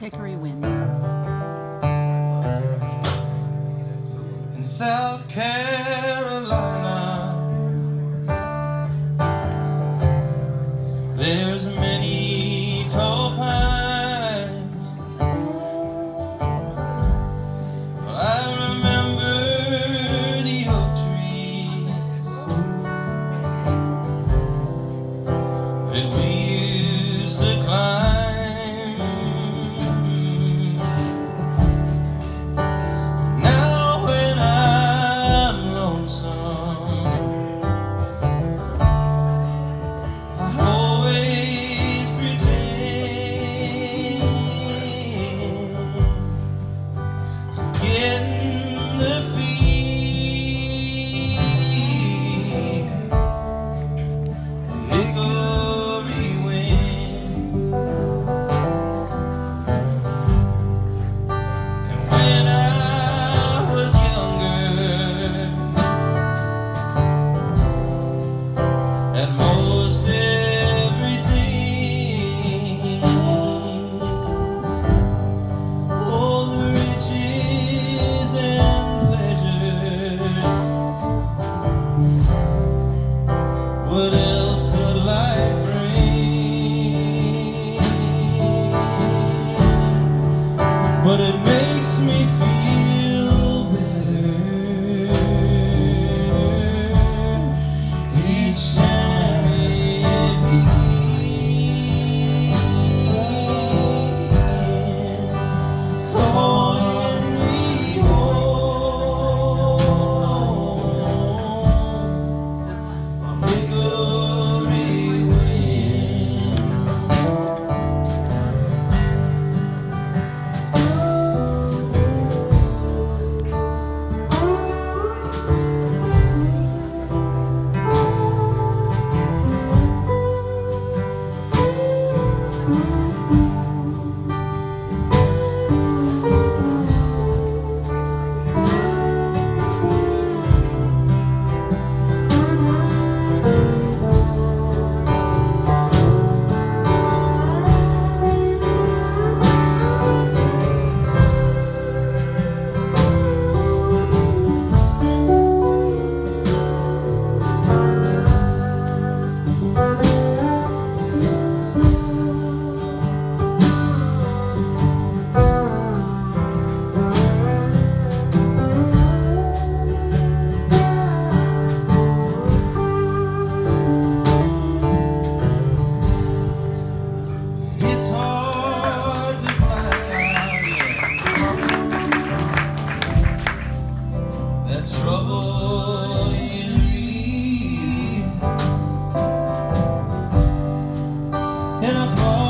Hickory Wind. In South Carolina. and I fall.